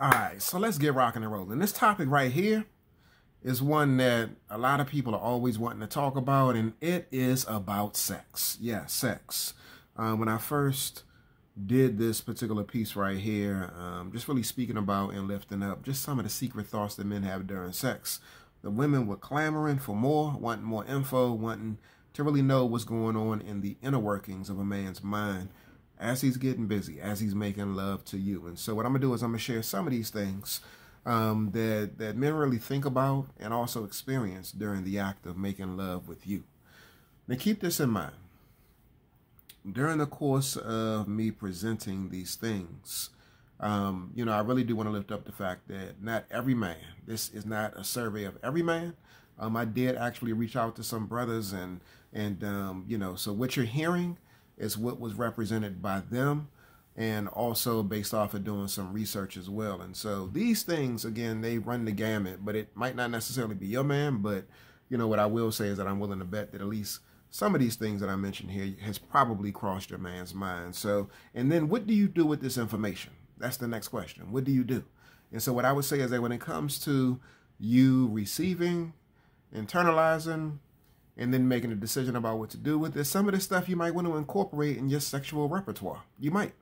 All right, so let's get rocking and rolling. This topic right here is one that a lot of people are always wanting to talk about, and it is about sex. Yeah, sex. Uh, when I first did this particular piece right here, um, just really speaking about and lifting up just some of the secret thoughts that men have during sex. The women were clamoring for more, wanting more info, wanting to really know what's going on in the inner workings of a man's mind as he's getting busy, as he's making love to you. And so what I'm gonna do is I'm gonna share some of these things um, that that men really think about and also experience during the act of making love with you. Now keep this in mind. During the course of me presenting these things, um, you know, I really do want to lift up the fact that not every man, this is not a survey of every man. Um, I did actually reach out to some brothers and, and um, you know, so what you're hearing is what was represented by them and also based off of doing some research as well. And so these things, again, they run the gamut, but it might not necessarily be your man. But, you know, what I will say is that I'm willing to bet that at least some of these things that I mentioned here has probably crossed your man's mind. So, and then what do you do with this information? That's the next question. What do you do? And so what I would say is that when it comes to you receiving, internalizing, and then making a decision about what to do with it. Some of the stuff you might want to incorporate in your sexual repertoire. You might.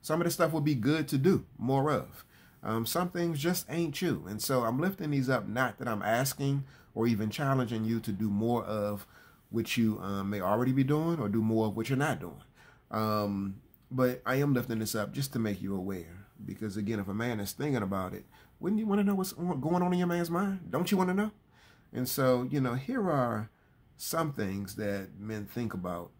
Some of the stuff would be good to do more of. Um, some things just ain't you. And so I'm lifting these up, not that I'm asking or even challenging you to do more of what you um, may already be doing or do more of what you're not doing. Um, but I am lifting this up just to make you aware. Because again, if a man is thinking about it, wouldn't you want to know what's going on in your man's mind? Don't you want to know? And so, you know, here are some things that men think about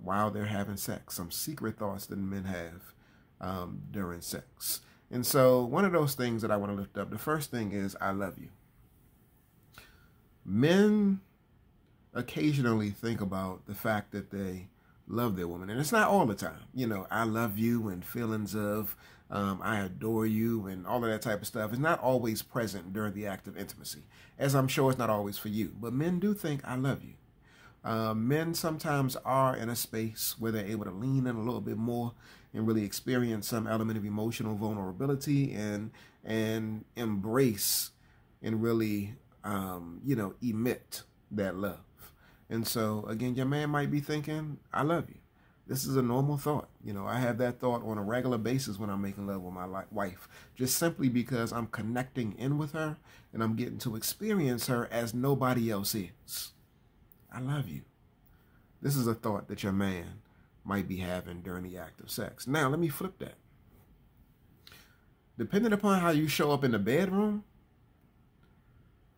while they're having sex, some secret thoughts that men have um, during sex. And so, one of those things that I want to lift up, the first thing is, I love you. Men occasionally think about the fact that they love their woman. And it's not all the time. You know, I love you and feelings of um, I adore you and all of that type of stuff is not always present during the act of intimacy, as I'm sure it's not always for you. But men do think I love you. Uh, men sometimes are in a space where they're able to lean in a little bit more and really experience some element of emotional vulnerability and and embrace and really um, you know emit that love. And so again, your man might be thinking, "I love you." This is a normal thought. You know, I have that thought on a regular basis when I'm making love with my wife, just simply because I'm connecting in with her and I'm getting to experience her as nobody else is. I love you. This is a thought that your man might be having during the act of sex. Now, let me flip that. Depending upon how you show up in the bedroom,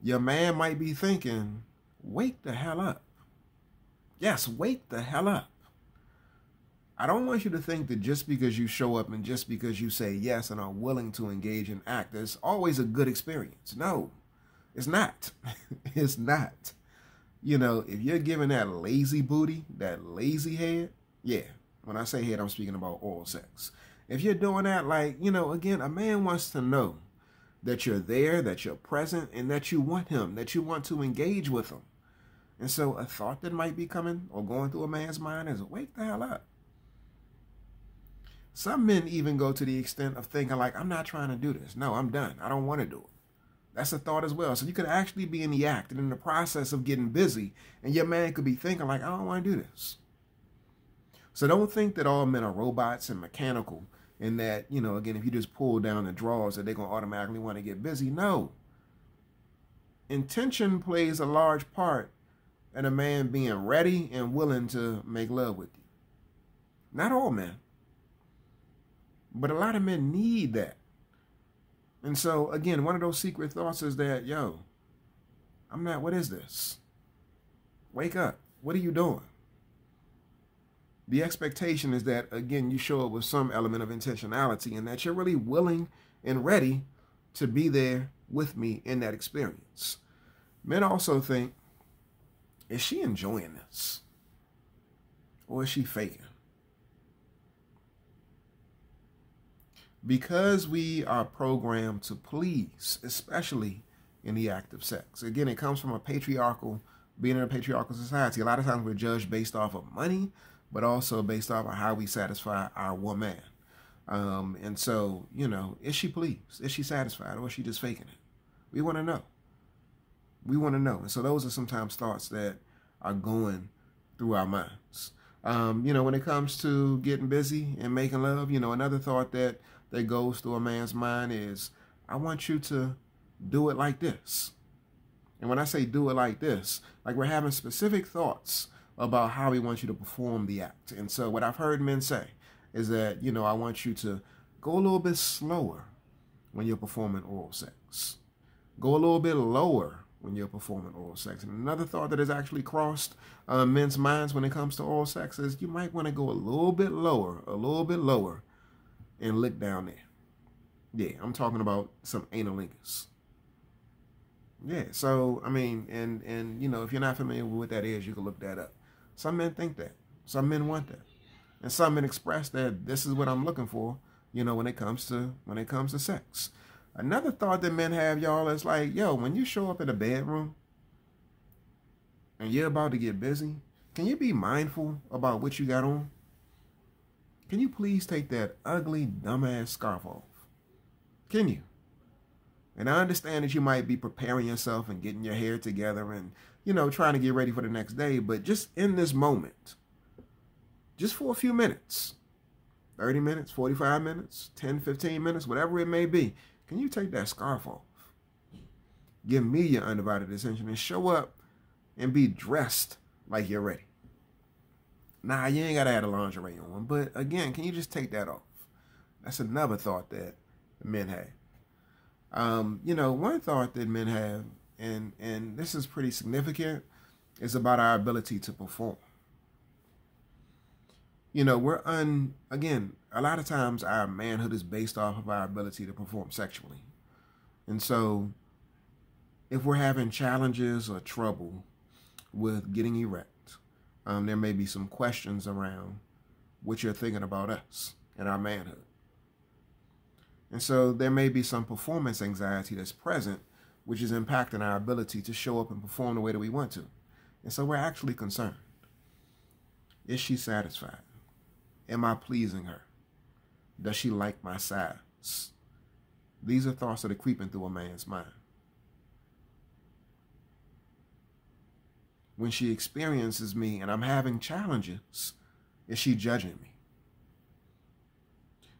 your man might be thinking, wake the hell up. Yes, wake the hell up. I don't want you to think that just because you show up and just because you say yes and are willing to engage and act, it's always a good experience. No, it's not. it's not. You know, if you're giving that lazy booty, that lazy head, yeah. When I say head, I'm speaking about oral sex. If you're doing that, like, you know, again, a man wants to know that you're there, that you're present, and that you want him, that you want to engage with him. And so a thought that might be coming or going through a man's mind is, wake the hell up. Some men even go to the extent of thinking like, I'm not trying to do this. No, I'm done. I don't want to do it. That's a thought as well. So you could actually be in the act and in the process of getting busy, and your man could be thinking like, I don't want to do this. So don't think that all men are robots and mechanical, and that, you know, again, if you just pull down the drawers that they're going to automatically want to get busy. No. Intention plays a large part in a man being ready and willing to make love with you. Not all men. But a lot of men need that. And so, again, one of those secret thoughts is that, yo, I'm not, what is this? Wake up. What are you doing? The expectation is that, again, you show up with some element of intentionality and that you're really willing and ready to be there with me in that experience. Men also think, is she enjoying this? Or is she faking? Because we are programmed to please, especially in the act of sex. Again, it comes from a patriarchal, being in a patriarchal society. A lot of times we're judged based off of money, but also based off of how we satisfy our woman. Um, and so, you know, is she pleased? Is she satisfied? Or is she just faking it? We want to know. We want to know. And so those are sometimes thoughts that are going through our minds. Um, you know, when it comes to getting busy and making love, you know, another thought that that goes through a man's mind is, I want you to do it like this. And when I say do it like this, like we're having specific thoughts about how we want you to perform the act. And so what I've heard men say is that, you know, I want you to go a little bit slower when you're performing oral sex. Go a little bit lower when you're performing oral sex. And another thought that has actually crossed uh, men's minds when it comes to oral sex is you might want to go a little bit lower, a little bit lower, and lick down there. Yeah, I'm talking about some anilingus. Yeah, so I mean, and and you know, if you're not familiar with what that is, you can look that up. Some men think that. Some men want that. And some men express that this is what I'm looking for, you know, when it comes to when it comes to sex. Another thought that men have, y'all, is like, yo, when you show up in a bedroom and you're about to get busy, can you be mindful about what you got on? Can you please take that ugly, dumbass scarf off? Can you? And I understand that you might be preparing yourself and getting your hair together and you know, trying to get ready for the next day, but just in this moment, just for a few minutes, 30 minutes, 45 minutes, 10, 15 minutes, whatever it may be, can you take that scarf off? Give me your undivided attention and show up and be dressed like you're ready. Nah, you ain't got to have a lingerie on, but again, can you just take that off? That's another thought that men have. Um, you know, one thought that men have and and this is pretty significant, is about our ability to perform. You know, we're un again, a lot of times our manhood is based off of our ability to perform sexually. And so if we're having challenges or trouble with getting erect, um, there may be some questions around what you're thinking about us and our manhood. And so there may be some performance anxiety that's present which is impacting our ability to show up and perform the way that we want to. And so we're actually concerned. Is she satisfied? Am I pleasing her? Does she like my size? These are thoughts that are creeping through a man's mind. When she experiences me and I'm having challenges, is she judging me?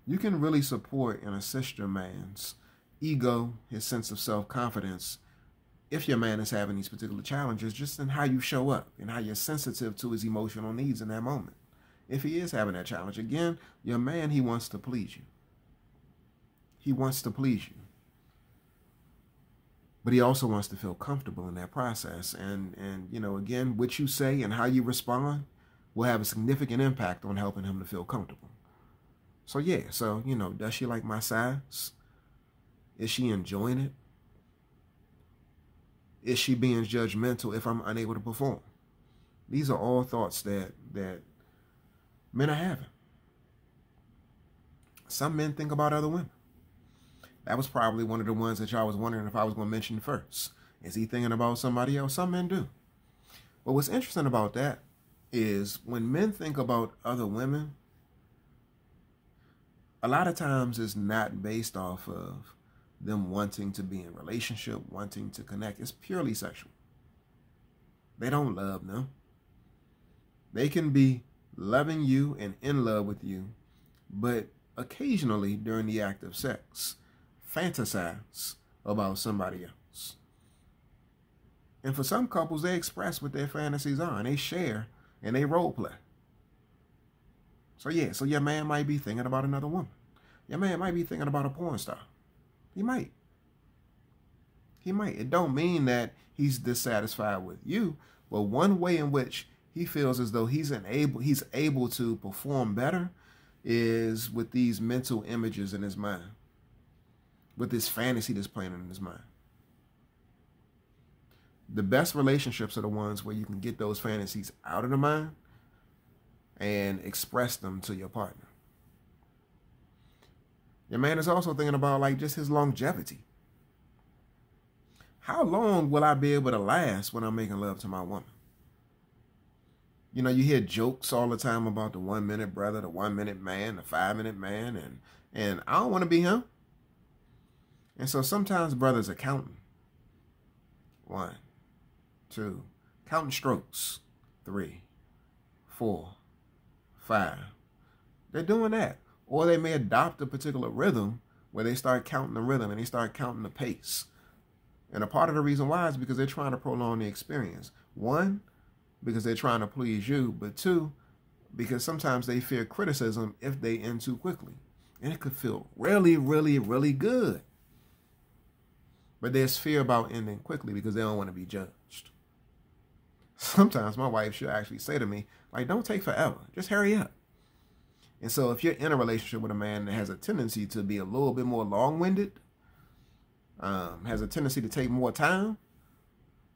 You can really support and assist your man's ego, his sense of self confidence, if your man is having these particular challenges, just in how you show up and how you're sensitive to his emotional needs in that moment. If he is having that challenge, again, your man, he wants to please you. He wants to please you. But he also wants to feel comfortable in that process. And, and you know, again, what you say and how you respond will have a significant impact on helping him to feel comfortable. So, yeah, so, you know, does she like my size? Is she enjoying it? Is she being judgmental if I'm unable to perform? These are all thoughts that that men are having. Some men think about other women. That was probably one of the ones that y'all was wondering if I was going to mention first. Is he thinking about somebody else? Some men do. But what's interesting about that is when men think about other women, a lot of times it's not based off of them wanting to be in relationship, wanting to connect. It's purely sexual. They don't love them. They can be loving you and in love with you, but occasionally during the act of sex, fantasize about somebody else. And for some couples, they express what their fantasies are and they share and they role play. So yeah, so your man might be thinking about another woman. Your man might be thinking about a porn star. He might. He might. It don't mean that he's dissatisfied with you, but one way in which he feels as though he's able he's able to perform better is with these mental images in his mind. With this fantasy that's playing in his mind. The best relationships are the ones where you can get those fantasies out of the mind and express them to your partner. Your man is also thinking about like just his longevity. How long will I be able to last when I'm making love to my woman? You know, you hear jokes all the time about the one minute brother, the one minute man, the five minute man, and and I don't want to be him. And so sometimes brothers are counting. One, two, counting strokes. Three, four, five. They're doing that. Or they may adopt a particular rhythm where they start counting the rhythm and they start counting the pace. And a part of the reason why is because they're trying to prolong the experience. One, because they're trying to please you, but two, because sometimes they fear criticism if they end too quickly. And it could feel really, really, really good. But there's fear about ending quickly because they don't want to be judged. Sometimes my wife should actually say to me, like, don't take forever. Just hurry up. And so if you're in a relationship with a man that has a tendency to be a little bit more long-winded, um, has a tendency to take more time,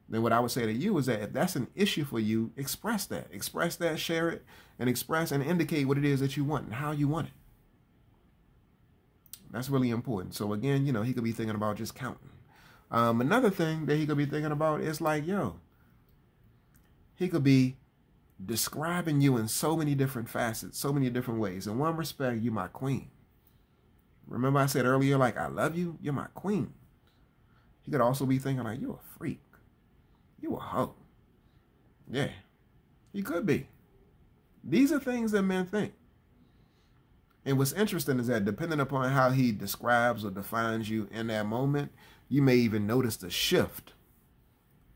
then what I would say to you is that if that's an issue for you, express that. Express that, share it, and express and indicate what it is that you want and how you want it. That's really important. So again, you know, he could be thinking about just counting. Um, another thing that he could be thinking about is like, yo, he could be describing you in so many different facets, so many different ways. In one respect, you're my queen. Remember I said earlier, like, I love you, you're my queen. He could also be thinking like, you're a freak. You a hoe. Yeah, he could be. These are things that men think. And what's interesting is that depending upon how he describes or defines you in that moment, you may even notice the shift.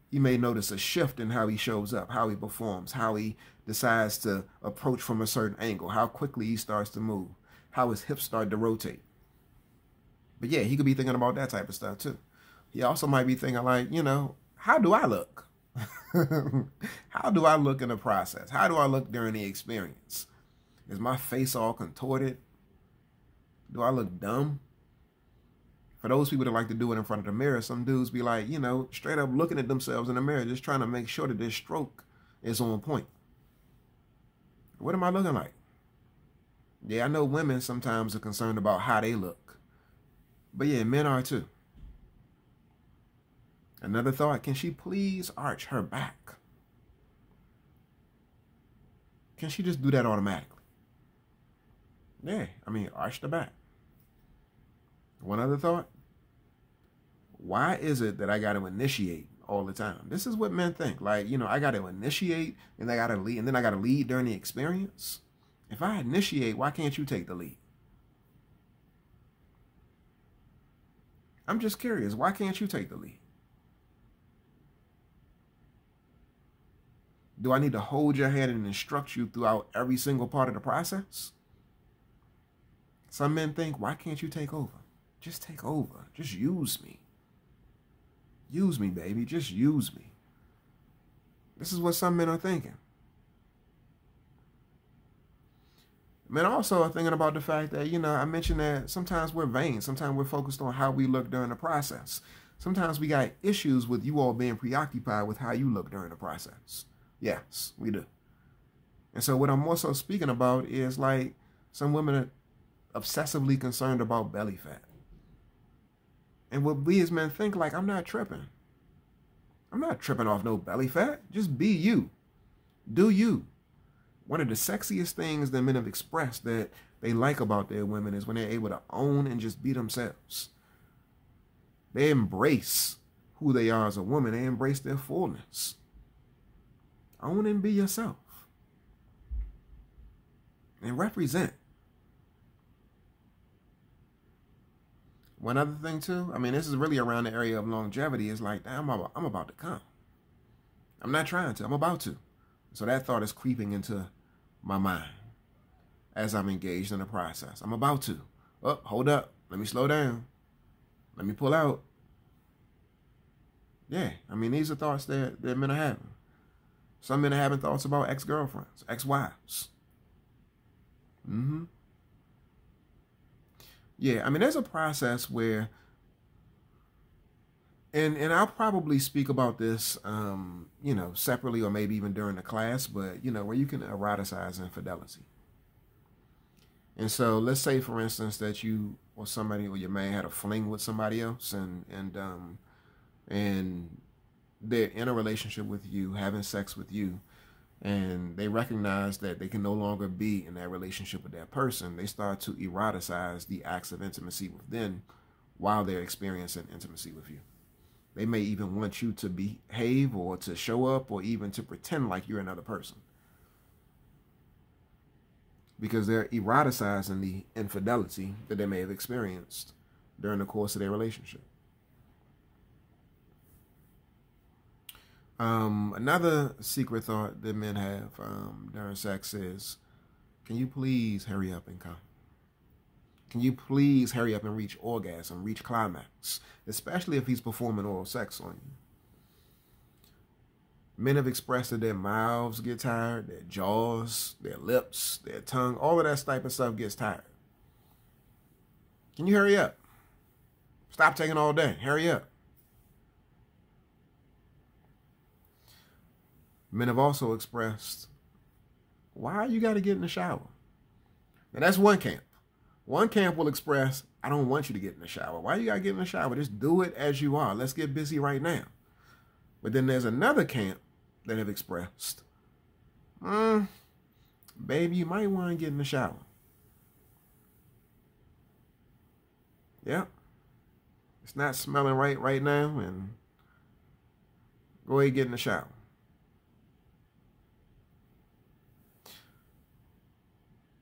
You may notice a shift in how he shows up, how he performs, how he decides to approach from a certain angle, how quickly he starts to move, how his hips start to rotate. But yeah, he could be thinking about that type of stuff too. He also might be thinking like, you know, how do I look? how do I look in the process? How do I look during the experience? Is my face all contorted? Do I look dumb? For those people that like to do it in front of the mirror, some dudes be like, you know, straight up looking at themselves in the mirror, just trying to make sure that their stroke is on point. What am I looking like? Yeah, I know women sometimes are concerned about how they look. But yeah, men are too. Another thought, can she please arch her back? Can she just do that automatically? Yeah, I mean, arch the back. One other thought. Why is it that I got to initiate all the time? This is what men think. Like, you know, I got to initiate and I got to lead and then I got to lead during the experience. If I initiate, why can't you take the lead? I'm just curious. Why can't you take the lead? Do I need to hold your hand and instruct you throughout every single part of the process? Some men think, why can't you take over? Just take over. Just use me. Use me, baby. Just use me. This is what some men are thinking. Men also are thinking about the fact that, you know, I mentioned that sometimes we're vain. Sometimes we're focused on how we look during the process. Sometimes we got issues with you all being preoccupied with how you look during the process. Yes, we do. And so what I'm also speaking about is like some women are obsessively concerned about belly fat. And what we as men think like, I'm not tripping. I'm not tripping off no belly fat. Just be you. Do you. One of the sexiest things that men have expressed that they like about their women is when they're able to own and just be themselves. They embrace who they are as a woman. They embrace their fullness. Own and be yourself. And represent. One other thing too, I mean, this is really around the area of longevity. Is like, I'm about, I'm about to come. I'm not trying to. I'm about to. So that thought is creeping into my mind as I'm engaged in the process. I'm about to. Oh, hold up. Let me slow down. Let me pull out. Yeah, I mean, these are thoughts that, that men are having. Some men are having thoughts about ex-girlfriends, ex-wives. Mm-hmm. Yeah, I mean, there's a process where, and and I'll probably speak about this, um, you know, separately or maybe even during the class, but you know, where you can eroticize infidelity. And so, let's say, for instance, that you or somebody or your man had a fling with somebody else, and and um, and they're in a relationship with you, having sex with you, and they recognize that they can no longer be in that relationship with that person, they start to eroticize the acts of intimacy within while they're experiencing intimacy with you. They may even want you to behave or to show up or even to pretend like you're another person. Because they're eroticizing the infidelity that they may have experienced during the course of their relationship. Um, another secret thought that men have um, during sex is, can you please hurry up and come? Can you please hurry up and reach orgasm, reach climax, especially if he's performing oral sex on you? Men have expressed that their mouths get tired, their jaws, their lips, their tongue, all of that type of stuff gets tired. Can you hurry up? Stop taking all day. Hurry up. Men have also expressed, why you got to get in the shower? Now that's one camp. One camp will express, I don't want you to get in the shower. Why you got to get in the shower? Just do it as you are. Let's get busy right now. But then there's another camp that have expressed, mm, baby, you might want to get in the shower. Yep. It's not smelling right right now, and go ahead and get in the shower.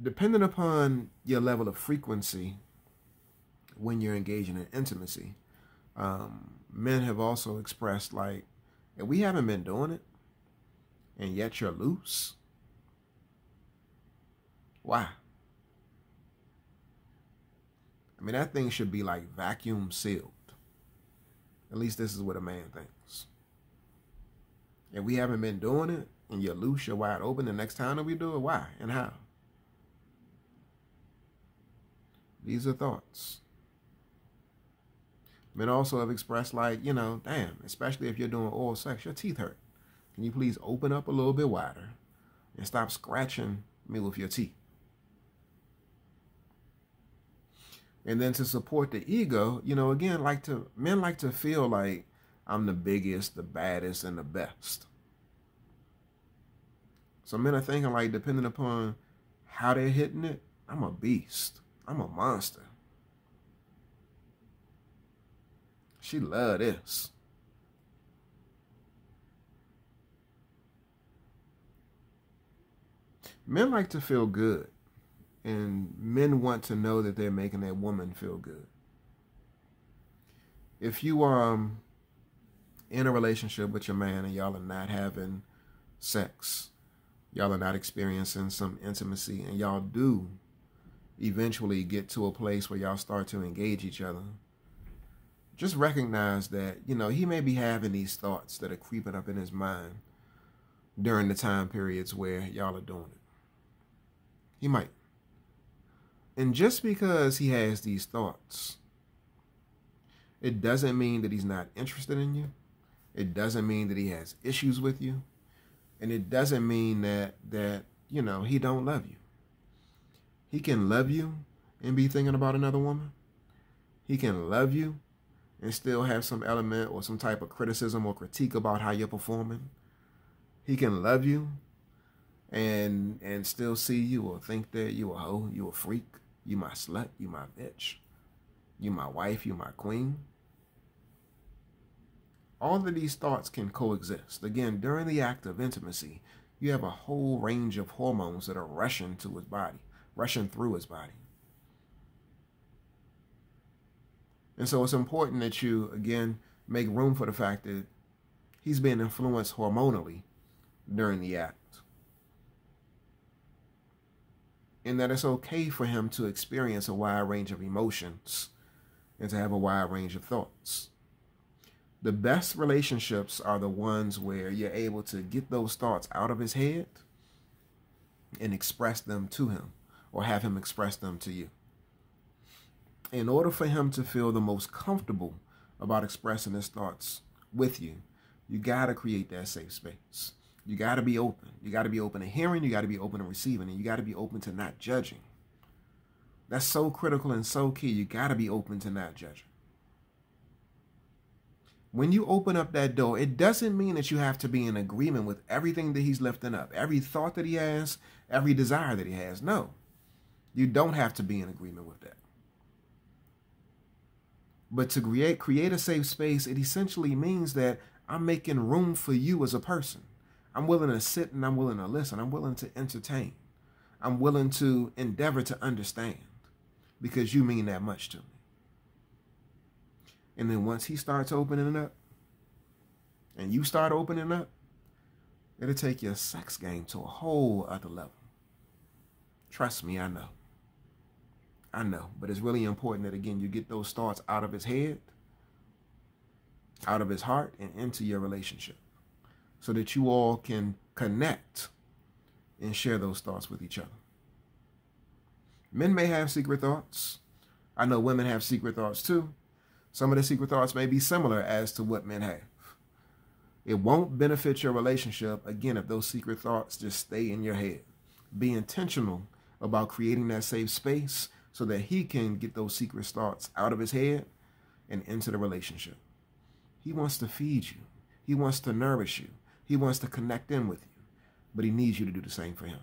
Depending upon your level of frequency when you're engaging in intimacy, um, men have also expressed like, and we haven't been doing it, and yet you're loose. Why? I mean, that thing should be like vacuum sealed. At least this is what a man thinks. And we haven't been doing it, and you're loose, you're wide open, the next time that we do it, why and how? These are thoughts. Men also have expressed like, you know, damn, especially if you're doing oral sex, your teeth hurt. Can you please open up a little bit wider and stop scratching me with your teeth? And then to support the ego, you know, again, like to men like to feel like I'm the biggest, the baddest, and the best. So men are thinking like, depending upon how they're hitting it, I'm a beast. I'm a monster. She love this. Men like to feel good. And men want to know that they're making that woman feel good. If you are um, in a relationship with your man and y'all are not having sex, y'all are not experiencing some intimacy, and y'all do eventually get to a place where y'all start to engage each other, just recognize that, you know, he may be having these thoughts that are creeping up in his mind during the time periods where y'all are doing it. He might. And just because he has these thoughts, it doesn't mean that he's not interested in you. It doesn't mean that he has issues with you. And it doesn't mean that that, you know, he don't love you. He can love you and be thinking about another woman. He can love you and still have some element or some type of criticism or critique about how you're performing. He can love you and and still see you or think that you a hoe, you a freak, you my slut, you my bitch, you my wife, you my queen. All of these thoughts can coexist. Again, during the act of intimacy, you have a whole range of hormones that are rushing to his body rushing through his body. And so it's important that you, again, make room for the fact that he's being influenced hormonally during the act. And that it's okay for him to experience a wide range of emotions and to have a wide range of thoughts. The best relationships are the ones where you're able to get those thoughts out of his head and express them to him or have him express them to you. In order for him to feel the most comfortable about expressing his thoughts with you, you got to create that safe space. You got to be open. You got to be open to hearing. You got to be open to receiving. And you got to be open to not judging. That's so critical and so key. You got to be open to not judging. when you open up that door, it doesn't mean that you have to be in agreement with everything that he's lifting up, every thought that he has, every desire that he has. No, you don't have to be in agreement with that. But to create create a safe space, it essentially means that I'm making room for you as a person. I'm willing to sit and I'm willing to listen. I'm willing to entertain. I'm willing to endeavor to understand because you mean that much to me. And then once he starts opening up and you start opening up, it'll take your sex game to a whole other level. Trust me, I know. I know. But it's really important that, again, you get those thoughts out of his head, out of his heart, and into your relationship so that you all can connect and share those thoughts with each other. Men may have secret thoughts. I know women have secret thoughts too. Some of the secret thoughts may be similar as to what men have. It won't benefit your relationship, again, if those secret thoughts just stay in your head. Be intentional about creating that safe space so that he can get those secret thoughts out of his head and into the relationship. He wants to feed you. He wants to nourish you. He wants to connect in with you. But he needs you to do the same for him.